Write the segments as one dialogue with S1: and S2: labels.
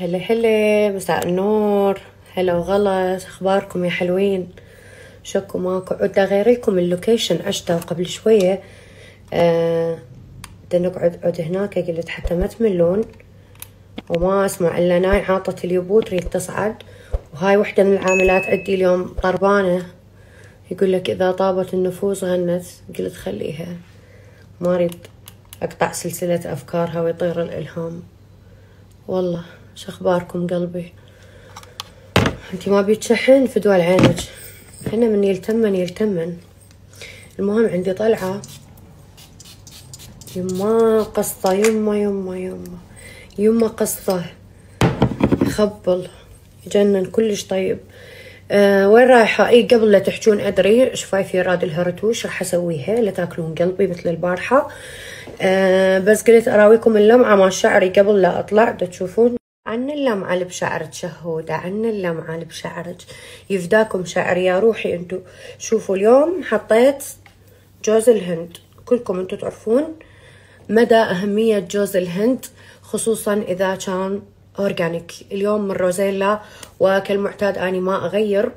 S1: هلا هلا مساء النور. هلا وغلا أخباركم يا حلوين؟ شكو ماكو؟ عد غيريكم اللوكيشن عشته قبل شوية. آه نقعد عد هناك قلت حتى ما تملون. وما أسمع إلا ناي عاطت اليبو تريد تصعد. وهاي وحدة من العاملات عندي اليوم طربانة يقول لك إذا طابت النفوس غنت. قلت خليها. ما اريد أقطع سلسلة أفكارها ويطير الإلهام. والله. شو اخباركم قلبي. انتي ما بيك شحن فدوى عينك. هنا من يلتمن يلتمن. المهم عندي طلعة. يما قصة يما يما يما. يما قصة. يخبل. يجنن كلش طيب. أه وين رايحة؟ إي قبل لا تحجون أدري. شفايفي راد الهرتوش. راح أسويها. لا تاكلون قلبي مثل البارحة. أه بس قلت أراويكم اللمعة مال شعري قبل لا أطلع. تشوفون؟ عن اللمعة اللي بشعرك شهودة عن اللمعة بشعرك. يفداكم شعري. يا روحي انتو شوفوا اليوم حطيت جوز الهند. كلكم انتو تعرفون مدى أهمية جوز الهند خصوصا إذا كان أورجانيك اليوم من روزيلا وكالمعتاد أني ما أغير.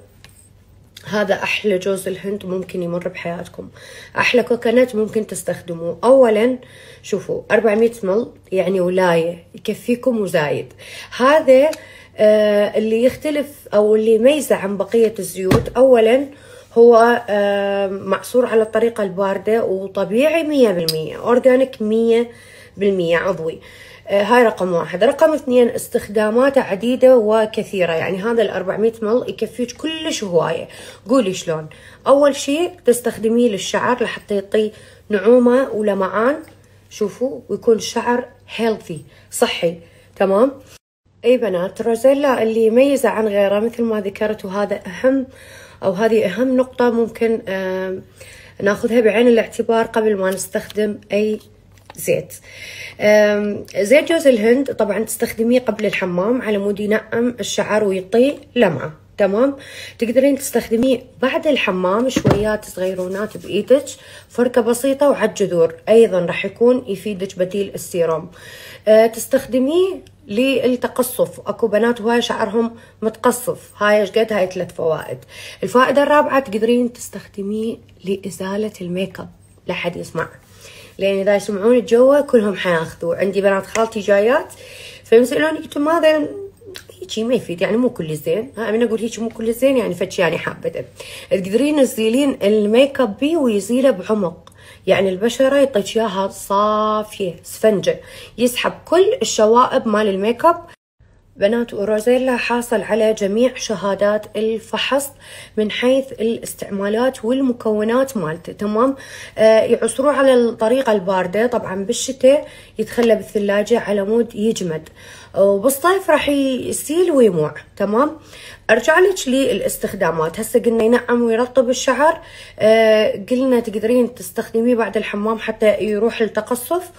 S1: هذا أحلى جوز الهند ممكن يمر بحياتكم. أحلى كوكونات ممكن تستخدموه. أولا شوفوا 400 مل يعني ولاية يكفيكم وزايد. هذا آه اللي يختلف أو اللي يميزه عن بقية الزيوت أولا هو آه معصور على الطريقة الباردة وطبيعي مية بالمية. أورجانيك مية بالمية عضوي. آه هاي رقم واحد. رقم اثنين استخداماته عديدة وكثيرة. يعني هذا ال 400 مل يكفيك كلش هواية. قولي شلون؟ أول شيء تستخدميه للشعر لحتى يعطي نعومة ولمعان. شوفوا ويكون الشعر healthy صحي. تمام؟ إي بنات روزيلا اللي يميزه عن غيره مثل ما ذكرت وهذا أهم أو هذه أهم نقطة ممكن ناخذها بعين الاعتبار قبل ما نستخدم أي زيت. زيت جوز الهند طبعا تستخدميه قبل الحمام على مود ينعم الشعر ويعطيه لمعة. تمام؟ تقدرين تستخدميه بعد الحمام شويات صغيرونات بإيدك فركة بسيطة وعلى الجذور أيضا راح يكون يفيدك بديل السيروم. أه تستخدميه للتقصف. أكو بنات هواي شعرهم متقصف. هاي إيش قد؟ هاي ثلاث فوائد. الفائدة الرابعة تقدرين تستخدميه لإزالة ال make up. لا حد يسمع. لأن إذا يسمعون جوا كلهم حياخذوا. عندي بنات خالتي جايات فيسالوني قلت هذا هيجي ما يفيد يعني مو كل زين. ها من أقول هيجي مو كل زين يعني فد شي يعني حابته تقدرين تزيلين ال make up بيه ويزيله بعمق. يعني البشرة يعطيك إياها صافية سفنجة. يسحب كل الشوائب مال ال make up بنات وروزيلا حاصل على جميع شهادات الفحص من حيث الاستعمالات والمكونات مالته. تمام؟ آه يعصروه على الطريقة الباردة. طبعا بالشتاء يتخلى بالثلاجة على مود يجمد. وبالصيف راح يسيل ويموع. تمام؟ أرجع لك للاستخدامات. هسه قلنا ينعم ويرطب الشعر. آه قلنا تقدرين تستخدميه بعد الحمام حتى يروح التقصف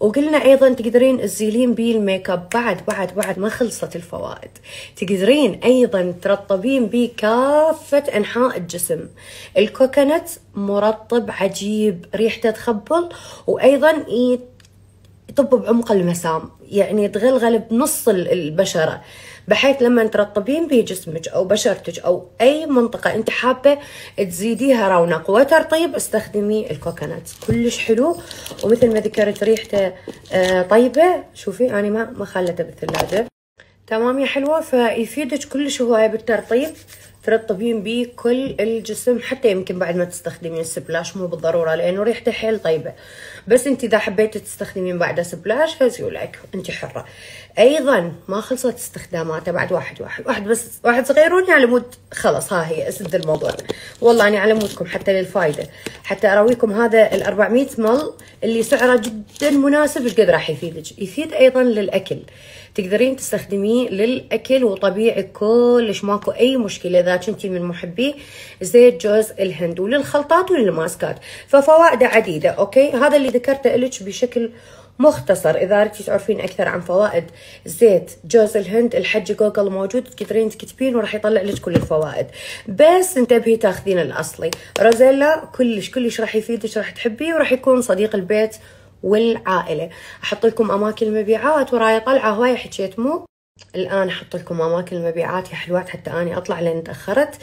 S1: وقلنا أيضا تقدرين تزيلين بيه ال make up بعد بعد بعد ما خلصت الفوائد. تقدرين أيضا ترطبين بيه كافة أنحاء الجسم. ال coconut مرطب عجيب ريحته تخبل وأيضا يطب بعمق المسام. يعني يتغلغل بنص البشرة. بحيث لما ترطبين به جسمك أو بشرتك أو أي منطقة أنت حابة تزيديها رونق وترطيب استخدمي الكوكونات. كلش حلو. ومثل ما ذكرت ريحته طيبة. شوفي أنا ما ما خلته بالثلاجة. تمام يا حلوة. فيفيدك كلش هواية بالترطيب. ترطبين بيه كل الجسم حتى يمكن بعد ما تستخدمين سبلاش مو بالضرورة لأنه ريحته حيل طيبة. بس أنت إذا حبيتي تستخدمين بعده splash as you like أنت حرة. أيضا ما خلصت استخداماته بعد واحد واحد واحد بس واحد صغيروني على مود خلص ها هي أسد الموضوع. والله أني على مودكم حتى للفايدة. حتى أراويكم هذا ال 400 مل اللي سعره جدا مناسب إيش قد راح يفيدك يفيد أيضا للأكل. تقدرين تستخدميه للأكل وطبيعي كلش ماكو أي مشكلة. إذا كنتي من محبي زيت جوز الهند وللخلطات وللماسكات. ففوائده عديدة أوكي؟ هذا اللي ذكرته لك بشكل مختصر. إذا ردتي تعرفين أكثر عن فوائد زيت جوز الهند الحج جوجل موجود تقدرين تكتبين وراح يطلع لك كل الفوائد. بس انتبهي تاخذين الأصلي. روزيلا كلش كلش راح يفيدك راح تحبيه وراح يكون صديق البيت والعائلة. أحط لكم أماكن المبيعات وراي طلعة هواية حكيت مو؟ الآن أحط لكم أماكن المبيعات يا حلوات حتى أني أطلع لين تأخرت.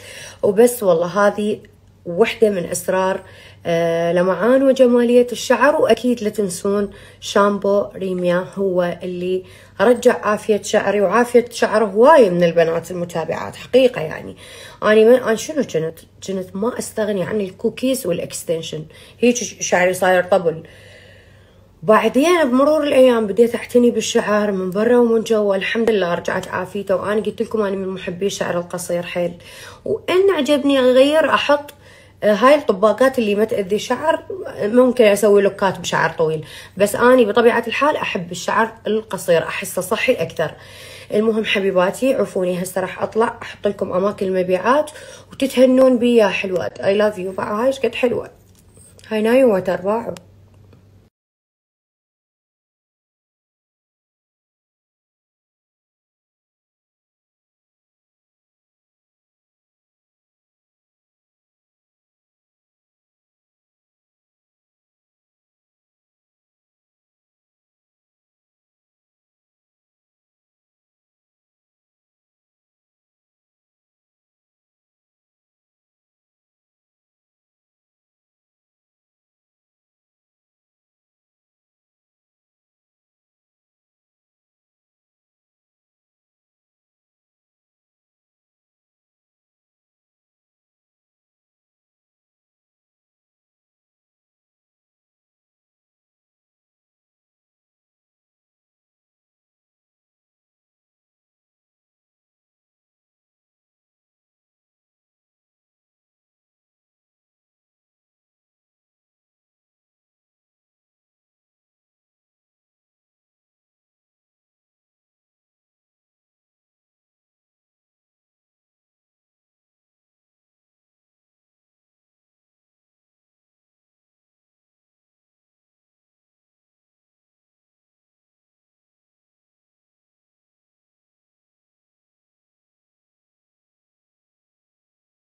S1: وبس والله هذه وحدة من أسرار آه لمعان وجمالية الشعر وأكيد لا تنسون شامبو ريميا هو اللي رجع عافية شعري وعافية شعر هواية من البنات المتابعات حقيقة يعني. أنا ما أنا شنو كنت كنت ما أستغني عن الكوكيز وال extension. هيك شعري صاير طبل. بعدين بمرور الأيام بديت أعتني بالشعر من برا ومن جوا. الحمد لله رجعت عافيته وأنا قلت لكم أنا من محبي الشعر القصير حيل. وإن عجبني أغير أحط آه، هاي الطباقات اللي ما تأذي شعر. ممكن أسوي لوكات بشعر طويل. بس أني بطبيعة الحال أحب الشعر القصير. أحسه صحي أكثر. المهم حبيباتي عفوني هسه راح أطلع. أحط لكم أماكن المبيعات. وتتهنون بي يا حلوات I love you هاي إيش قد حلوة. هاي نايم وتر باعوا